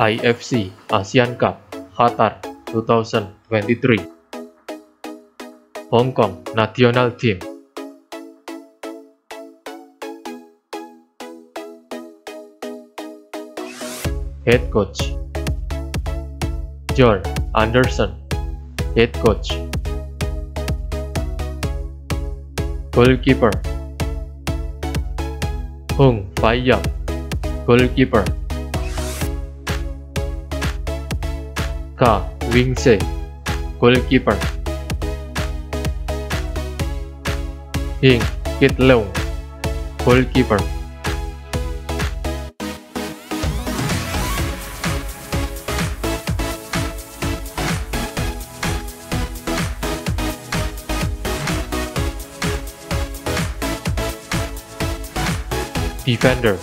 IFC Asian Cup Qatar 2023 Hong Kong National Team. Head Coach. George Anderson Head Coach. Goalkeeper. Hung Fai Yap Goalkeeper Ka Wing Se Goalkeeper. Hing Kit Leung Goalkeeper. Defender.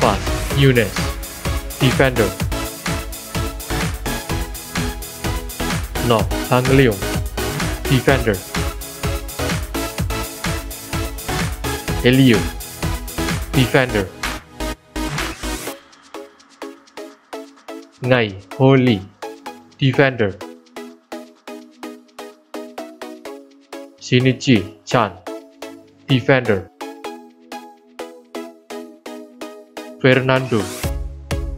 Pass Yunus Defender No Hang Leung Defender. Elio Defender. Ngai Holy Defender. Shinichi Chan Defender. Fernando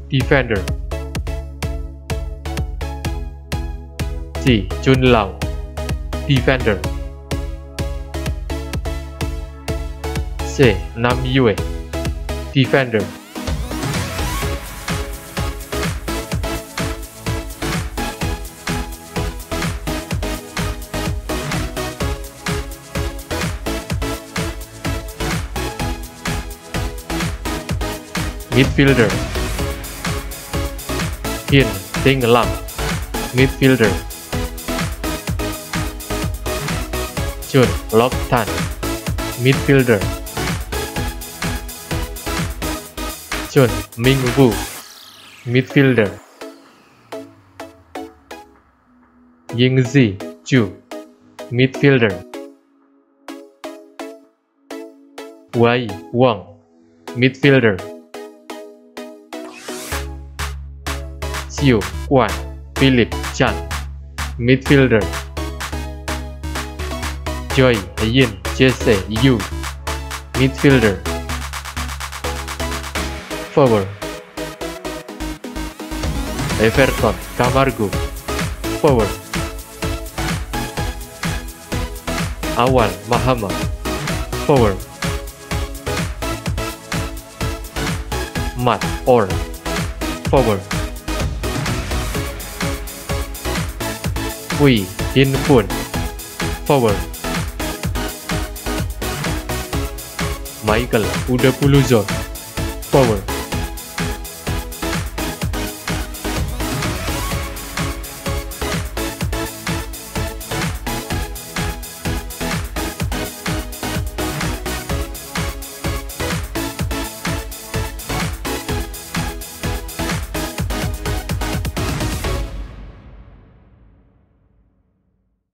Defender Ji Chun Lao Defender. Se Nam Yue Defender. Midfielder. Hin Ding Lam Midfielder Chun Lok Tan Midfielder. Chun Ming Wu Midfielder. Yingzi Chu Midfielder. Wai Wang Midfielder. Siu Quan Philip Chan Midfielder Joy Yin Jesse Yu Midfielder. Forward. Everton Camargo. Forward. Awan Mahama. Forward. Matt Orr Forward. Hin Pun Forward Michael Udapuluzon Forward